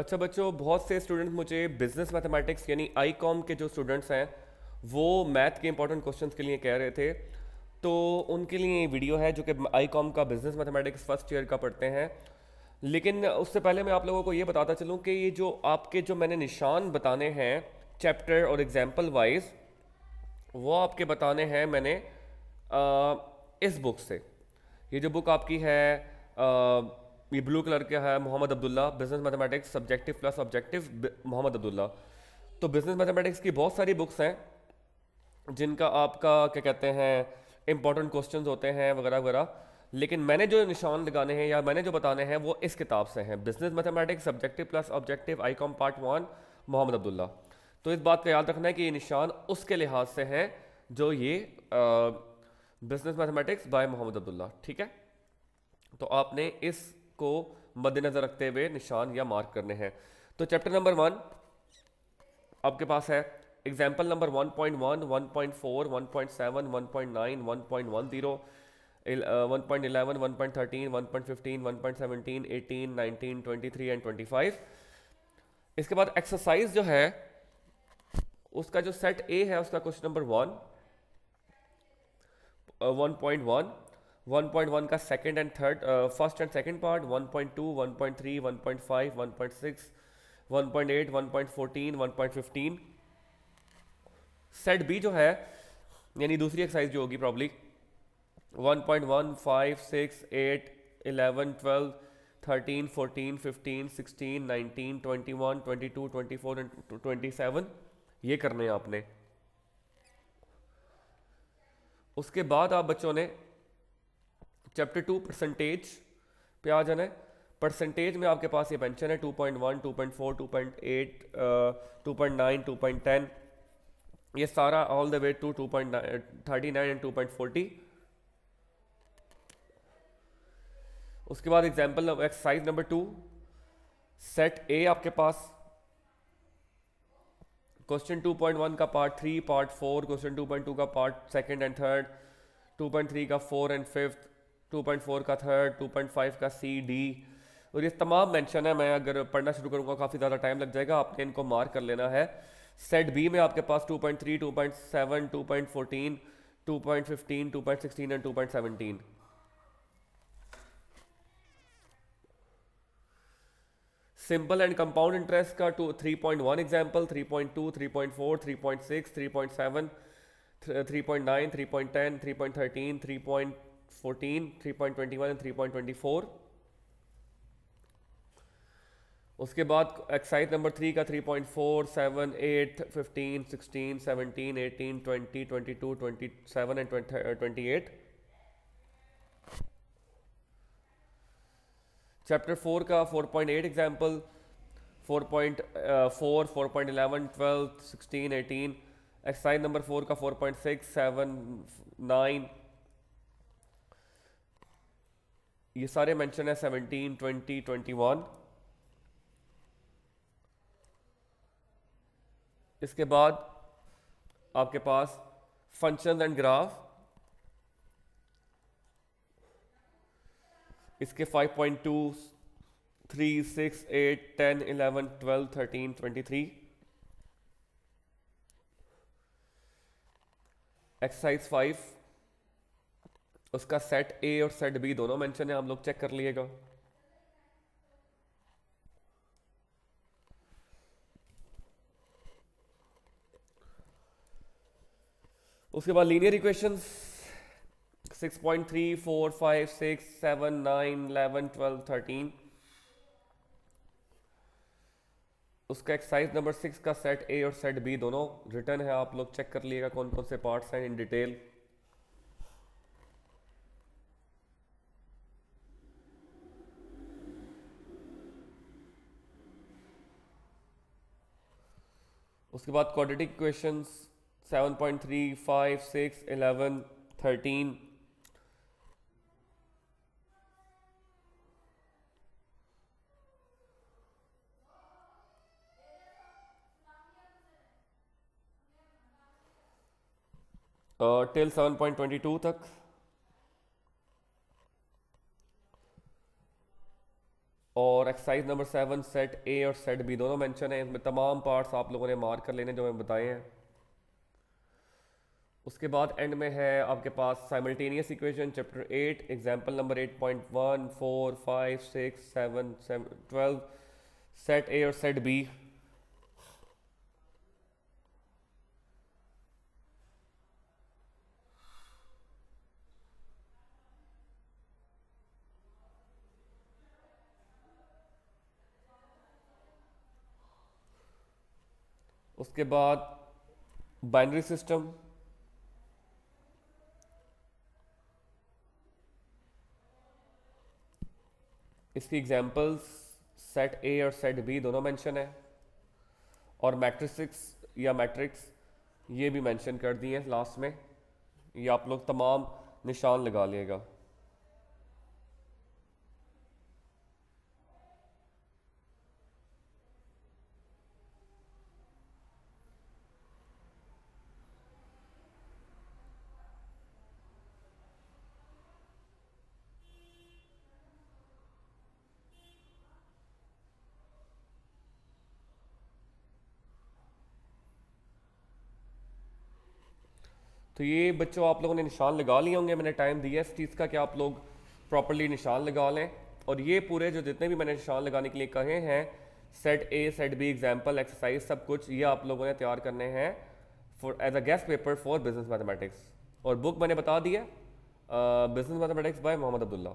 अच्छा बच्चों बहुत से स्टूडेंट्स मुझे बिज़नेस मैथमेटिक्स यानी आई कॉम के जो स्टूडेंट्स हैं वो मैथ के इंपॉर्टेंट क्वेश्चंस के लिए कह रहे थे। तो उनके लिए ये वीडियो है जो कि आई कॉम का बिज़नेस मैथमेटिक्स फ़र्स्ट ईयर का पढ़ते हैं। लेकिन उससे पहले मैं आप लोगों को ये बताता चलूँ कि ये जो आपके जो मैंने निशान बताने हैं चैप्टर और एग्ज़ाम्पल वाइज वो आपके बताने हैं मैंने आ, इस बुक से। ये जो बुक आपकी है आ, ये ब्लू कलर का है Mohammad Abdullah business mathematics subjective plus objective Mohammad Abdullah. तो बिज़नेस मैथमेटिक्स की बहुत सारी बुक्स हैं, जिनका आपका, क्या कहते हैं इंपॉर्टेंट क्वेश्चंस होते हैं, वगैरह वगैरह। लेकिन मैंने जो निशान लगाने हैं या मैंने जो बताने हैं, वो इस किताब से हैं। Business mathematics subjective plus objective I com part one Mohammad Abdullah. तो इस बात का याद रखना है कि ये निशान उसके लिहाज से हैं, जो ये business mathematics by Mohammad Abdullah. ठीक है? तो आपने इस को मद्देनजर रखते हुए निशान या मार्क करने हैं तो चैप्टर नंबर वन आपके पास है एग्ज़ाम्पल नंबर 1.1, 1.4, 1.7, 1.9, 1.10, 1.11, 1.13, 1.15, 1.17, 18, 19, 23 एंड 25 इसके बाद एक्सरसाइज जो है उसका जो सेट ए है उसका question number one one point one 1.1 का second and third first and second part 1.2, 1.3, 1.5, 1.6, 1.8, 1.14, 1.15 set B जो है यानी दूसरी एक्सरसाइज जो होगी प्रॉब्ली 1.1, 5, 6, 8, 11, 12, 13, 14, 15, 16, 19, 21, 22, 24 एंड 27 ये करने हैं आपने। उसके बाद आप बच्चों ने चैप्टर टू परसेंटेज पे आ जाना है परसेंटेज में आपके पास ये पेंशन है 2.1, 2.4, 2.8, 2.9, 2.10 ये सारा all the way to 2.39 and 2.40 उसके बाद example exercise number two set A आपके पास क्वेश्चन 2.1 का part three part four question 2.2 का पार्ट सेकंड एंड थर्ड 2.3 का फोर एंड फिफ्थ 2.4 का थर्ड 2.5 का सी डी और ये तमाम मेंशन है मैं अगर पढ़ना शुरू करूँगा काफ़ी ज़्यादा टाइम लग जाएगा आपने इनको मार्क कर लेना है सेट बी में आपके पास 2.3, 2.7, 2.14, 2.15, 2.16 and 2.17 simple and compound interest का टू 3.1 एग्जांपल 3.2, 3.4, 3.6, 3.7, 3.9, 3.10, 3.13, 3. 14, 3.21 and 3.24 उसके बाद एक्साइज नंबर थ्री का 3.4, 7, 8, 15, 16, 17, 18, 20, 22, 27 एंड 28 चैप्टर फोर का 4.8 एग्ज़ाम्पल 4.4, 4.11, 12, 16, 18 एक्साइज नंबर फोर का 4.6, 7, 9 ये सारे मेंशन है सेवनटीन ट्वेंटी ट्वेंटी वन इसके बाद आपके पास फ़ंक्शन एंड ग्राफ इसके 5.2 3 6 8 10 11 12 13 23 एक्सरसाइज 5 उसका सेट ए और सेट बी दोनों मेंशन है आप लोग चेक कर लिएगा उसके बाद लीनियर इक्वेशंस 6.3, 4, 5, 6, 7, 9, 11, 12, 13 उसका एक्सरसाइज नंबर सिक्स का सेट ए और सेट बी दोनों रिटर्न है आप लोग चेक कर लिएगा कौन कौन से पार्ट्स हैं इन डिटेल उसके बाद क्वाड्रेटिक इक्वेशंस 7.3, 5, 6, 11, 13 टिल 7.22 तक। और exercise number seven set A और सेट बी दोनों मेंशन है। इसमें तमाम पार्ट्स आप लोगों ने मार्क कर लेने जो मैं बताए हैं। उसके बाद एंड में है आपके पास simultaneous equation chapter eight example number eight point one four five six seven seven twelve set A और सेट बी उसके बाद बाइनरी सिस्टम इसकी एग्जांपल्स सेट ए और सेट बी दोनों मेंशन है, और मैट्रिक्स या मैट्रिक्स ये भी मेंशन कर दिए हैं लास्ट में। ये आप लोग तमाम निशान लगा लिएगा तो ये बच्चों, आप लोगों ने निशान लगा लिए होंगे, मैंने टाइम दिया इस चीज़ का कि आप लोग प्रॉपरली निशान लगा लें। और ये पूरे जो जितने भी मैंने निशान लगाने के लिए कहे हैं set A set B example exercise सब कुछ, ये आप लोगों ने तैयार करने हैं for as a guest paper for business mathematics और बुक मैंने बता दिया business mathematics by Mohammad Abdullah